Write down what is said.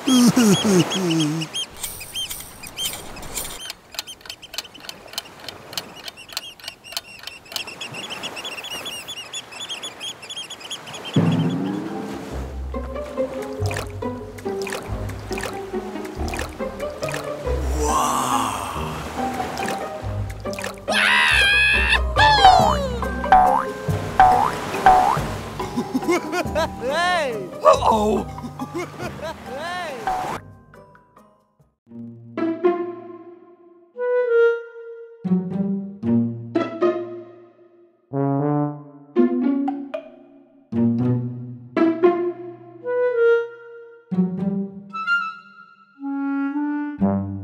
hey! Uh-oh! hey! Thank mm -hmm. you.